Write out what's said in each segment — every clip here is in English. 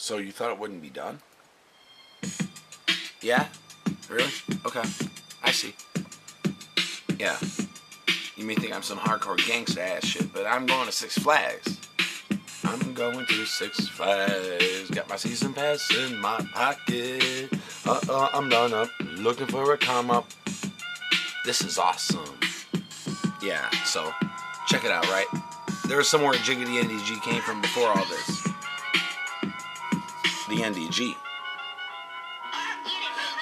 So you thought it wouldn't be done? Yeah? Really? Okay. I see. Yeah. You may think I'm some hardcore gangsta ass shit, but I'm going to Six Flags. I'm going to Six Flags. Got my season pass in my pocket. Uh uh, I'm done up. Looking for a come up. This is awesome. Yeah, so check it out, right? There's somewhere Jiggidy NDG came from before all this. The NDG.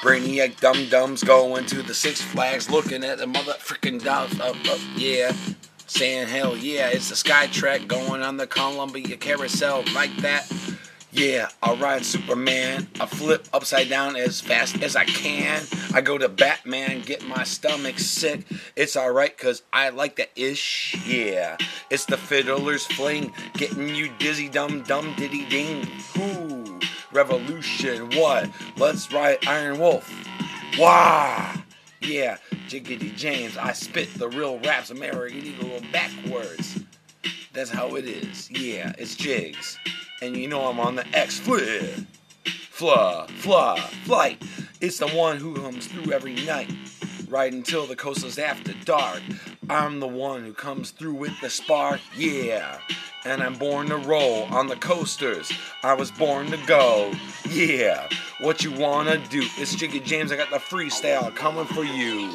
Brainiac dum dums going to the Six Flags, looking at the mother freaking dogs up, up, yeah. Saying hell yeah, it's the Sky Trek going on the Columbia Carousel like that. Yeah, I ride Superman. I flip upside down as fast as I can. I go to Batman, get my stomach sick. It's alright, cause I like that ish. Yeah, it's the fiddler's fling, getting you dizzy, dum dum diddy ding. Revolution, what? Let's ride Iron Wolf. Wah! Yeah, Jiggidy James, I spit the real raps, American Eagle backwards. That's how it is. Yeah, it's Jigs and you know I'm on the X flip. Fla, fla, flight. It's the one who comes through every night, right until the coast is after dark. I'm the one who comes through with the spark, yeah. And I'm born to roll on the coasters. I was born to go, yeah. What you wanna do? It's Jiggy James, I got the freestyle coming for you.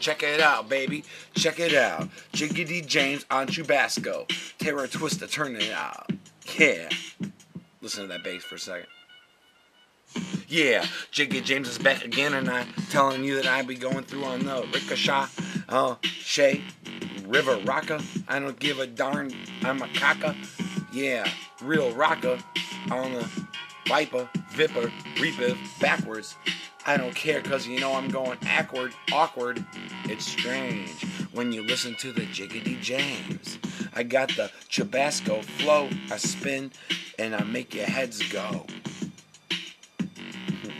Check it out, baby. Check it out. Jiggidy James on Chubasco. Terror Twister, turn it out. Yeah. Listen to that bass for a second. Yeah, Jiggy James is back again, and I'm telling you that I be going through on the Ricochet, uh, Shay, River Rocka. I don't give a darn. I'm a caca. Yeah, real rocker on the Viper, Vipper, Reaper, backwards. I don't care because you know I'm going awkward, awkward. It's strange when you listen to the Jiggidy James. I got the Chubasco flow, I spin, and I make your heads go.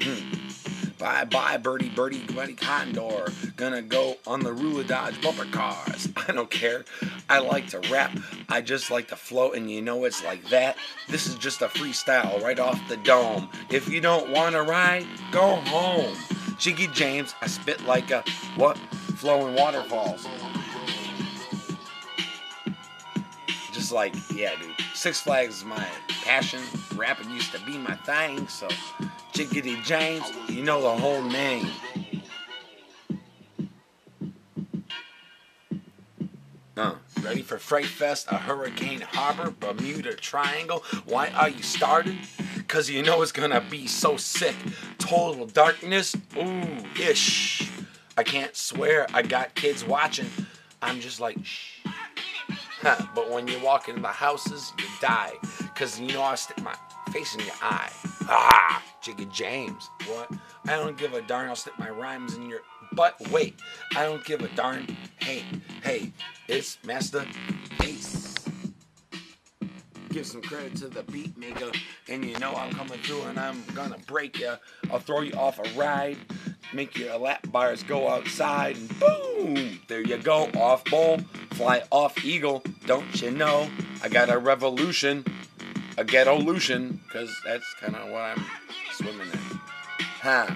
bye bye, birdie, birdie, buddy condor. Gonna go on the Rue Le Dodge bumper cars. I don't care. I like to rap. I just like to flow, and you know it's like that. This is just a freestyle right off the dome. If you don't wanna ride, go home. Jiggy James, I spit like a what? Flowing waterfalls. Just like, yeah, dude. Six Flags is my passion. Rapping used to be my thing, so Jiggidy James, you know the whole name. Uh, ready for Fright Fest, a Hurricane Harbor, Bermuda Triangle? Why are you starting? Cause you know it's gonna be so sick. Total darkness, ooh, ish. I can't swear I got kids watching. I'm just like, shh. But when you walk into the houses, you die. Cause you know I stick my face in your eye. Ah, Jiggy James. What? I don't give a darn. I'll stick my rhymes in your butt. Wait, I don't give a darn. Hey, hey, it's Masta Ace. Give some credit to the beat maker, and you know I'm coming through and I'm gonna break you. I'll throw you off a ride, make your lap bars go outside, and boom! There you go, off bowl, fly off eagle. Don't you know? I got a revolution a ghetto lution, because that's kind of what I'm swimming in. Huh.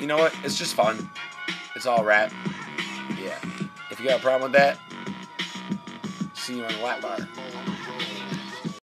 You know what? It's just fun. It's all rap. Yeah. If you got a problem with that, see you on the lap bar.